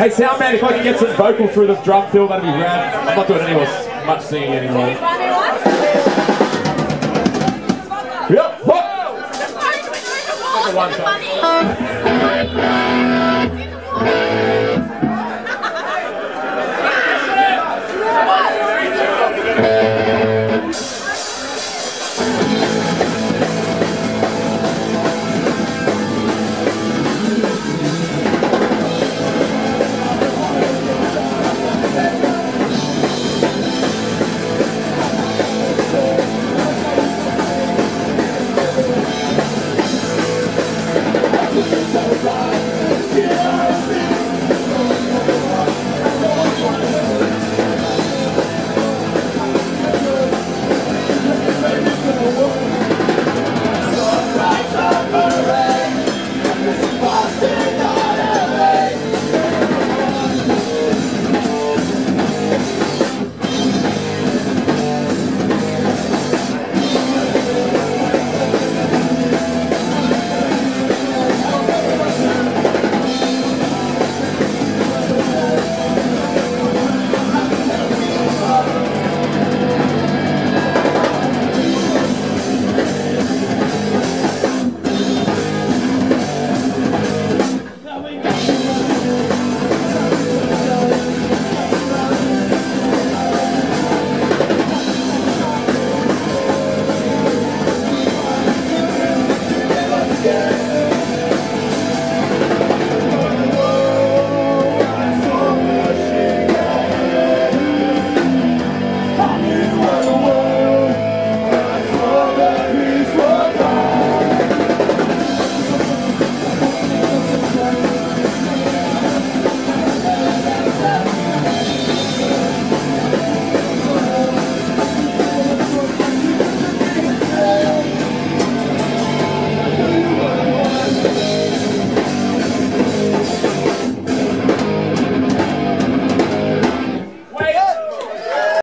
Hey, sound man, if I can get some vocal through the drum fill, that'd be rad. I'm not doing any more much singing anymore. Yep, you were